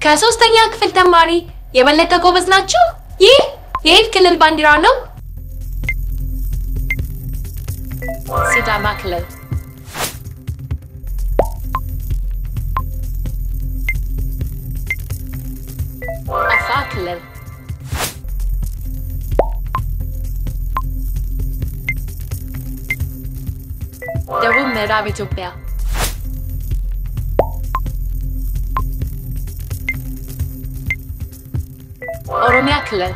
ከሶስተኛ ክፍል ተማሪ የበለጠ ጎበዝ ናቸው። ይህ የየት ክልል ባንዲራ ነው? ሲዳማ ክልል። አፋር ክልል። ደቡብ ምዕራብ ኢትዮጵያ። ኦሮሚያ ክልል